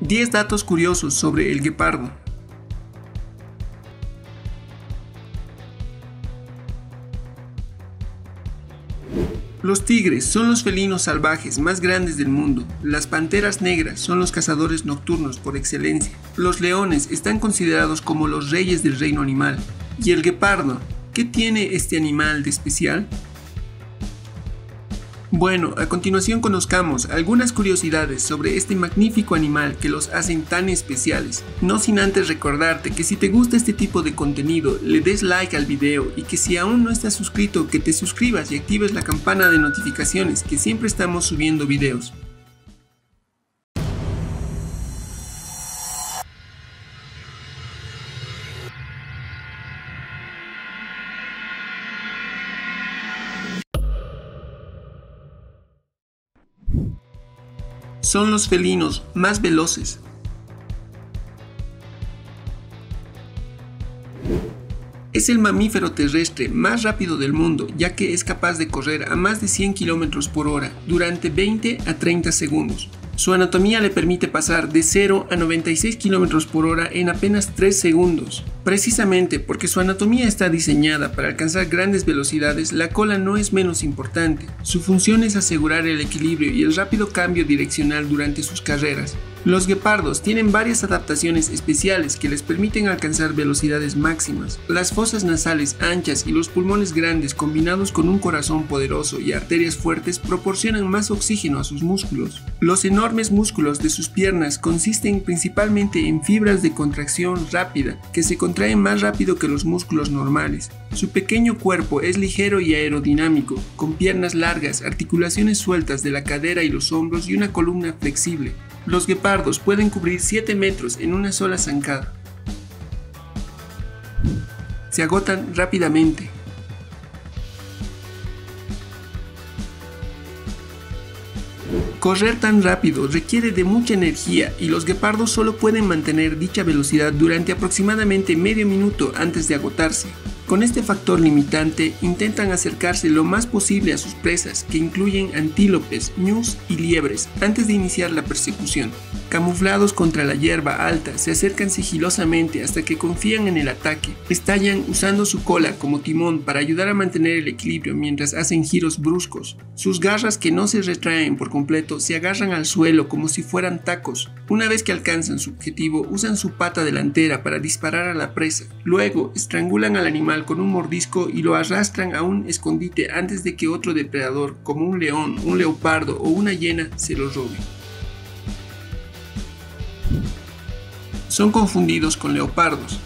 10 datos curiosos sobre el guepardo. Los tigres son los felinos salvajes más grandes del mundo. Las panteras negras son los cazadores nocturnos por excelencia. Los leones están considerados como los reyes del reino animal. ¿Y el guepardo? ¿Qué tiene este animal de especial? Bueno, a continuación conozcamos algunas curiosidades sobre este magnífico animal que los hacen tan especiales. No sin antes recordarte que si te gusta este tipo de contenido, le des like al video y que si aún no estás suscrito, que te suscribas y actives la campana de notificaciones que siempre estamos subiendo videos. Son los felinos más veloces. Es el mamífero terrestre más rápido del mundo, ya que es capaz de correr a más de 100 km por hora durante 20 a 30 segundos. Su anatomía le permite pasar de 0 a 96 km por hora en apenas 3 segundos. Precisamente porque su anatomía está diseñada para alcanzar grandes velocidades, la cola no es menos importante. Su función es asegurar el equilibrio y el rápido cambio direccional durante sus carreras. Los guepardos tienen varias adaptaciones especiales que les permiten alcanzar velocidades máximas. Las fosas nasales anchas y los pulmones grandes combinados con un corazón poderoso y arterias fuertes proporcionan más oxígeno a sus músculos. Los enormes músculos de sus piernas consisten principalmente en fibras de contracción rápida que se contraen más rápido que los músculos normales. Su pequeño cuerpo es ligero y aerodinámico, con piernas largas, articulaciones sueltas de la cadera y los hombros y una columna flexible. Los guepardos pueden cubrir 7 metros en una sola zancada. Se agotan rápidamente. Correr tan rápido requiere de mucha energía y los guepardos solo pueden mantener dicha velocidad durante aproximadamente medio minuto antes de agotarse. Con este factor limitante, intentan acercarse lo más posible a sus presas, que incluyen antílopes, ñus y liebres, antes de iniciar la persecución. Camuflados contra la hierba alta, se acercan sigilosamente hasta que confían en el ataque. Estallan usando su cola como timón para ayudar a mantener el equilibrio mientras hacen giros bruscos. Sus garras que no se retraen por completo se agarran al suelo como si fueran tacos. Una vez que alcanzan su objetivo, usan su pata delantera para disparar a la presa. Luego, estrangulan al animal con un mordisco y lo arrastran a un escondite antes de que otro depredador, como un león, un leopardo o una hiena, se lo robe. son confundidos con leopardos.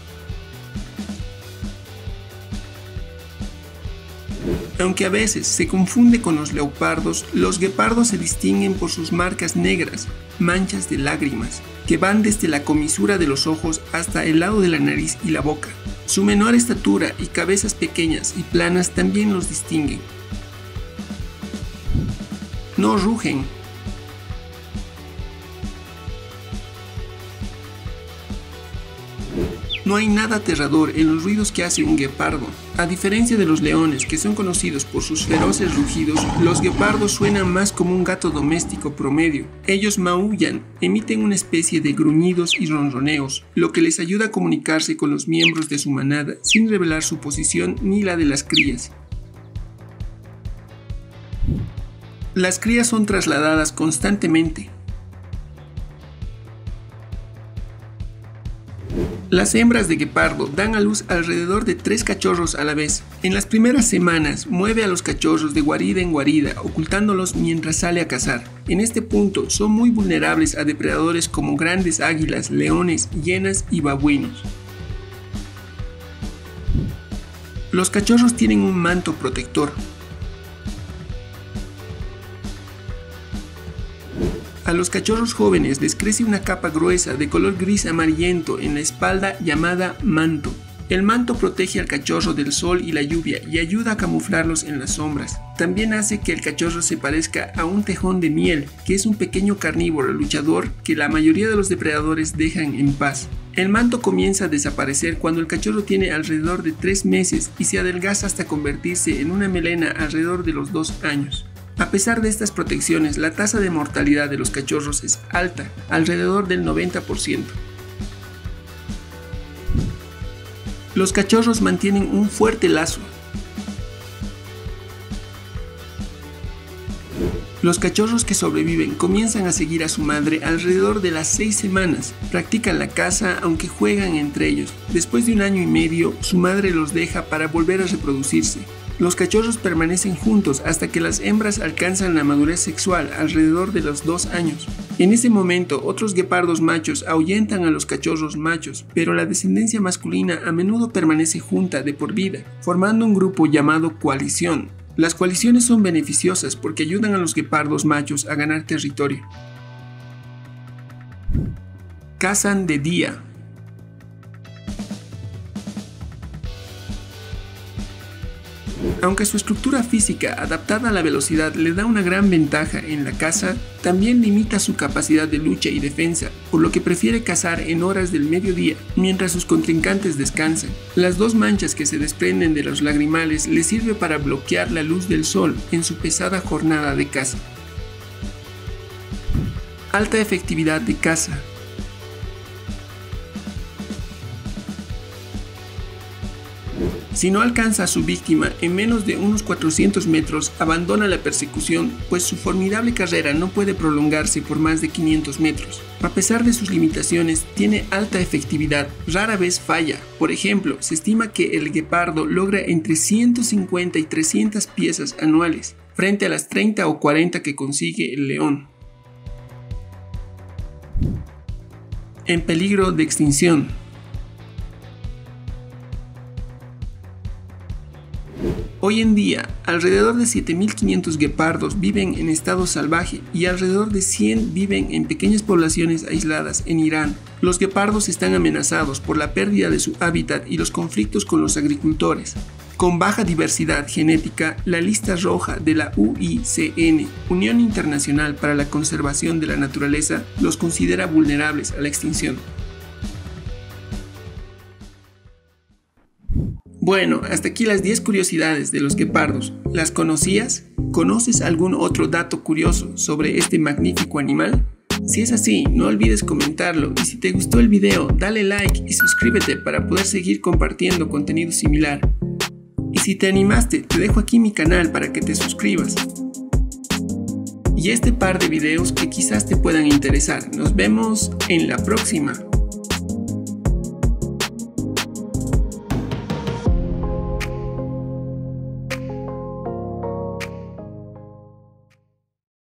Aunque a veces se confunde con los leopardos, los guepardos se distinguen por sus marcas negras, manchas de lágrimas, que van desde la comisura de los ojos hasta el lado de la nariz y la boca. Su menor estatura y cabezas pequeñas y planas también los distinguen. No rugen, No hay nada aterrador en los ruidos que hace un guepardo. A diferencia de los leones, que son conocidos por sus feroces rugidos, los guepardos suenan más como un gato doméstico promedio. Ellos maullan, emiten una especie de gruñidos y ronroneos, lo que les ayuda a comunicarse con los miembros de su manada sin revelar su posición ni la de las crías. Las crías son trasladadas constantemente, Las hembras de guepardo dan a luz alrededor de tres cachorros a la vez. En las primeras semanas mueve a los cachorros de guarida en guarida, ocultándolos mientras sale a cazar. En este punto son muy vulnerables a depredadores como grandes águilas, leones, hienas y babuinos. Los cachorros tienen un manto protector, A los cachorros jóvenes les crece una capa gruesa de color gris amarillento en la espalda llamada manto. El manto protege al cachorro del sol y la lluvia y ayuda a camuflarlos en las sombras. También hace que el cachorro se parezca a un tejón de miel, que es un pequeño carnívoro luchador que la mayoría de los depredadores dejan en paz. El manto comienza a desaparecer cuando el cachorro tiene alrededor de 3 meses y se adelgaza hasta convertirse en una melena alrededor de los 2 años. A pesar de estas protecciones, la tasa de mortalidad de los cachorros es alta, alrededor del 90%. Los cachorros mantienen un fuerte lazo. Los cachorros que sobreviven comienzan a seguir a su madre alrededor de las 6 semanas. Practican la caza aunque juegan entre ellos. Después de un año y medio, su madre los deja para volver a reproducirse. Los cachorros permanecen juntos hasta que las hembras alcanzan la madurez sexual alrededor de los dos años. En ese momento, otros guepardos machos ahuyentan a los cachorros machos, pero la descendencia masculina a menudo permanece junta de por vida, formando un grupo llamado coalición. Las coaliciones son beneficiosas porque ayudan a los guepardos machos a ganar territorio. Cazan de día, Aunque su estructura física adaptada a la velocidad le da una gran ventaja en la caza, también limita su capacidad de lucha y defensa, por lo que prefiere cazar en horas del mediodía, mientras sus contrincantes descansan. Las dos manchas que se desprenden de los lagrimales le sirve para bloquear la luz del sol en su pesada jornada de caza. Alta efectividad de caza. Si no alcanza a su víctima en menos de unos 400 metros, abandona la persecución, pues su formidable carrera no puede prolongarse por más de 500 metros. A pesar de sus limitaciones, tiene alta efectividad, rara vez falla. Por ejemplo, se estima que el guepardo logra entre 150 y 300 piezas anuales, frente a las 30 o 40 que consigue el león. En peligro de extinción. Hoy en día, alrededor de 7.500 guepardos viven en estado salvaje y alrededor de 100 viven en pequeñas poblaciones aisladas en Irán. Los guepardos están amenazados por la pérdida de su hábitat y los conflictos con los agricultores. Con baja diversidad genética, la lista roja de la UICN, Unión Internacional para la Conservación de la Naturaleza, los considera vulnerables a la extinción. Bueno, hasta aquí las 10 curiosidades de los guepardos. ¿Las conocías? ¿Conoces algún otro dato curioso sobre este magnífico animal? Si es así, no olvides comentarlo y si te gustó el video, dale like y suscríbete para poder seguir compartiendo contenido similar. Y si te animaste, te dejo aquí mi canal para que te suscribas. Y este par de videos que quizás te puedan interesar. Nos vemos en la próxima.